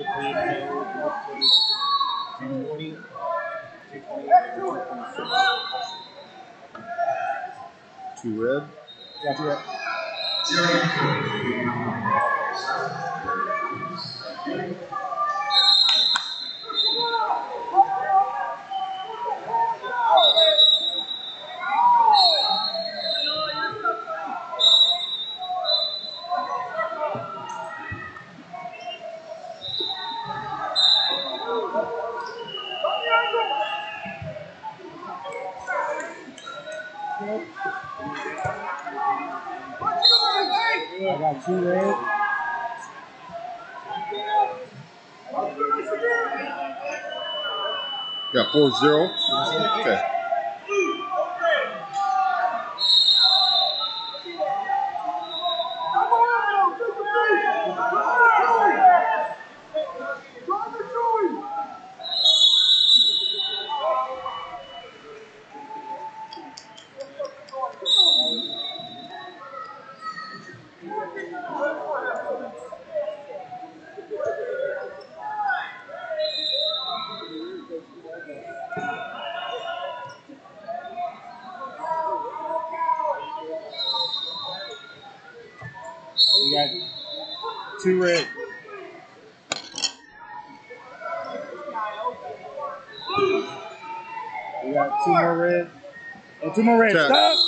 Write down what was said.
Two red. Yeah, two red. I got two red. Got four zero. Okay. We got two red. We got two more red. And two more red. Stop!